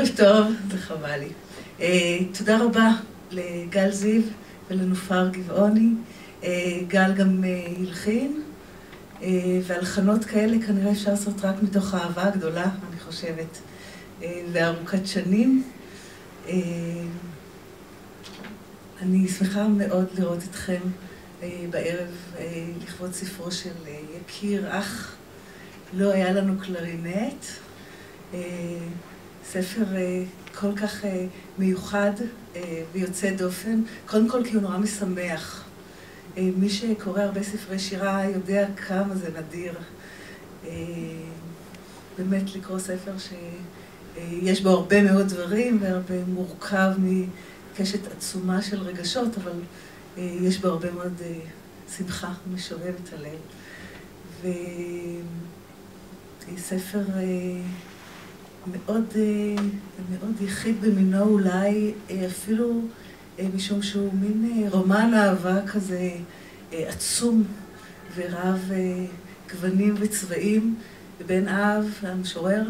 ערב טוב, חבל לי. Uh, תודה רבה לגל זיו ולנופר גבעוני. Uh, גל גם uh, הלחין, והלחנות כאלה כנראה אפשר לעשות רק מתוך אהבה גדולה, אני חושבת, וארוכת שנים. אני שמחה מאוד לראות אתכם בערב לכבוד ספרו של יקיר אח. לא היה לנו קלרינט. ספר כל כך מיוחד ויוצא דופן, קודם כל כי הוא נורא משמח. מי שקורא הרבה ספרי שירה יודע כמה זה נדיר. באמת לקרוא ספר שיש בו הרבה מאוד דברים והרבה מורכב מקשת עצומה של רגשות, אבל יש בו הרבה מאוד שמחה משובבת הלב. וספר מאוד, מאוד יחיד במינו אולי, אפילו משום שהוא מין רומן אהבה כזה עצום ורב גוונים וצבעים בין אב, המשורר,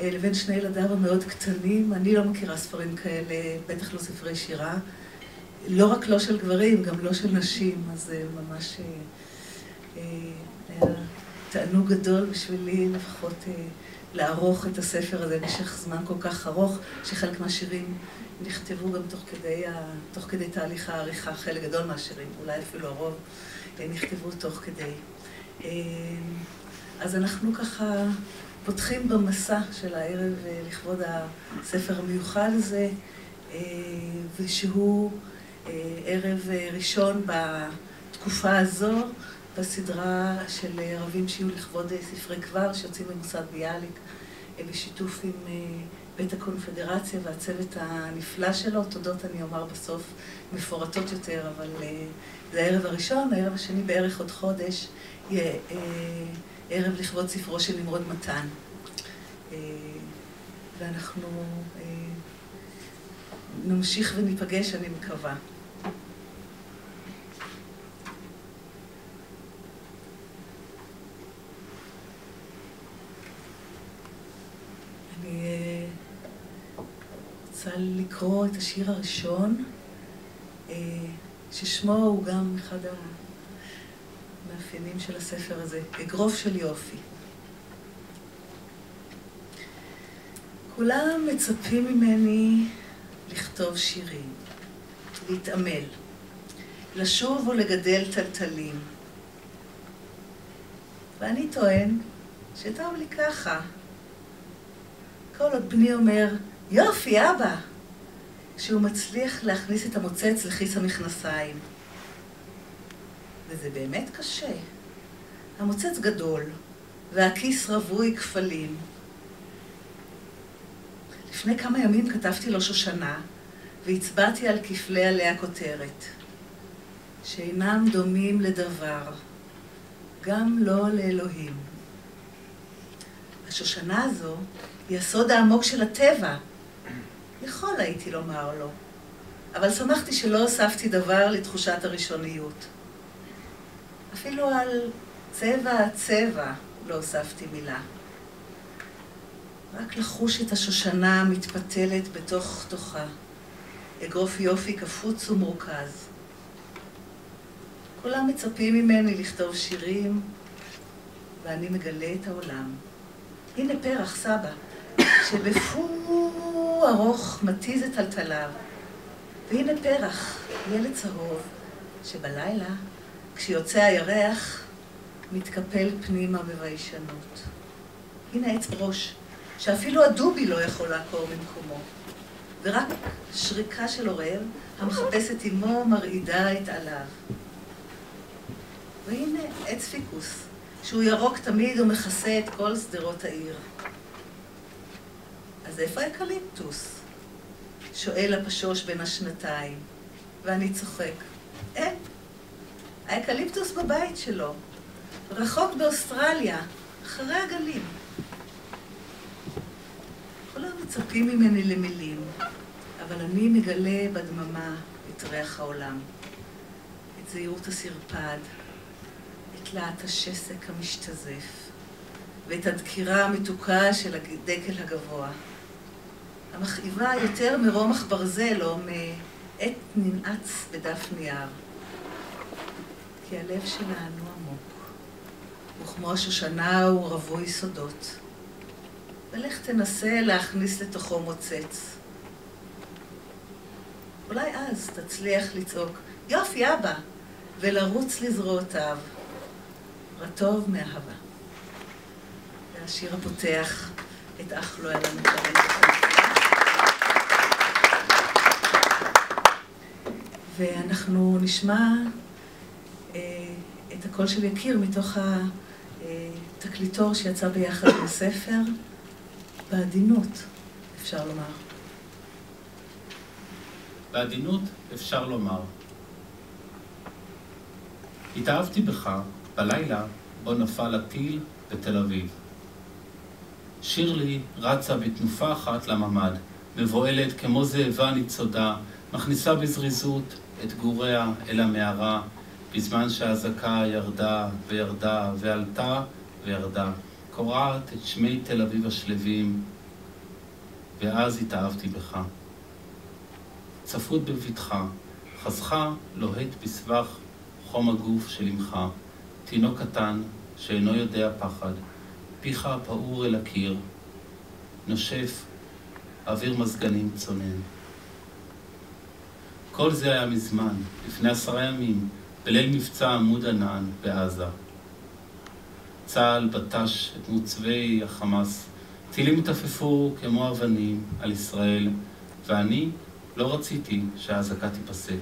לבין שני ילדיו המאוד קטנים. אני לא מכירה ספרים כאלה, בטח לא ספרי שירה. לא רק לא של גברים, גם לא של נשים, אז זה ממש היה תענוג גדול בשבילי לפחות לערוך את הספר הזה במשך זמן כל כך ארוך, שחלק מהשירים נכתבו גם תוך כדי, תוך כדי תהליך העריכה, חלק גדול מהשירים, אולי אפילו הרוב, נכתבו תוך כדי. אז אנחנו ככה פותחים במסע של הערב לכבוד הספר המיוחד הזה, ושהוא ערב ראשון בתקופה הזו, בסדרה של ערבים שיהיו לכבוד ספרי כבר, שיוצאים ממוסד ביאליק, בשיתוף עם בית הקונפדרציה והצוות הנפלא שלו. תודות אני אומר בסוף מפורטות יותר, אבל זה הערב הראשון, הערב השני בערך עוד חודש, יהיה ערב לכבוד ספרו של נמרוד מתן. ואנחנו נמשיך וניפגש, אני מקווה. אני רוצה לקרוא את השיר הראשון, ששמו הוא גם אחד המאפיינים של הספר הזה, אגרוף של יופי. כולם מצפים ממני לכתוב שירים, להתעמל, לשוב ולגדל טלטלים. ואני טוען שטוב לי ככה. כל עוד בני אומר, יופי, אבא, כשהוא מצליח להכניס את המוצץ לכיס המכנסיים. וזה באמת קשה. המוצץ גדול, והכיס רווי כפלים. לפני כמה ימים כתבתי לו שושנה, והצבעתי על כפלי עליה כותרת, שאינם דומים לדבר, גם לא לאלוהים. השושנה הזו היא הסוד העמוק של הטבע. יכול הייתי לומר לו, אבל שמחתי שלא הוספתי דבר לתחושת הראשוניות. אפילו על צבע הצבע לא הוספתי מילה. רק לחוש את השושנה המתפתלת בתוך תוכה, אגרוף יופי קפוץ ומורכז. כולם מצפים ממני לכתוב שירים, ואני מגלה את העולם. הנה פרח, סבא, שבפור ארוך מתיז את טלטליו. והנה פרח, ילד צהוב, שבלילה, כשיוצא הירח, מתקפל פנימה בביישנות. הנה עץ ברוש, שאפילו הדובי לא יכול לעקור ממקומו, ורק שריקה של עורב, המחפשת עמו, מרעידה את עליו. והנה עץ פיקוס, שהוא ירוק תמיד ומכסה את כל שדרות העיר. אז איפה האקליפטוס? שואל הפשוש בין השנתיים, ואני צוחק. אין, האקליפטוס בבית שלו, רחוק באוסטרליה, אחרי הגלים. כולם מצפים ממני למילים, אבל אני מגלה בדממה את ריח העולם, את זהירות הסרפד, את להט השסק המשתזף, ואת הדקירה המתוקה של הדקל הגבוה. המכאיבה יותר מרומח ברזל או מעט ננעץ בדף נייר. כי הלב שלנו עמוק, וכמו השושנה הוא רווי סודות. ולך תנסה להכניס לתוכו מוצץ. אולי אז תצליח לצעוק, יופי אבא, ולרוץ לזרועותיו. רטוב מאהבה. והשיר הפותח את אח לא היה ואנחנו נשמע אה, את הקול של יקיר מתוך התקליטור שיצא ביחד עם הספר, בעדינות, אפשר לומר. בעדינות אפשר לומר. התאהבתי בך בלילה בו נפל הטיל בתל אביב. שירלי רצה בתנופה אחת לממ"ד, מבוהלת כמו זאבה ניצודה, מכניסה בזריזות את גוריה אל המערה, בזמן שהאזעקה ירדה וירדה ועלתה וירדה, קורעת את שמי תל אביב השלווים, ואז התאהבתי בך. צפות בבטחה, חזכה לוהט בסבך חום הגוף של אמך, תינוק קטן שאינו יודע פחד, פיך פעור אל הקיר, נושף אוויר מזגנים צונן. כל זה היה מזמן, לפני עשרה ימים, בליל מבצע עמוד ענן בעזה. צה"ל בטש את מוצבי החמאס, טילים התעפפו כמו אבנים על ישראל, ואני לא רציתי שהאזעקה תיפסק.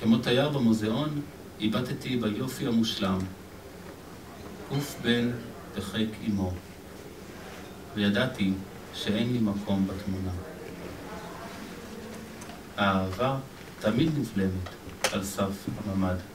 כמו תייר במוזיאון, הבטתי ביופי המושלם, גוף בן בחיק אמו, וידעתי שאין לי מקום בתמונה. האהבה תמיד נבלמת על סף הממ"ד.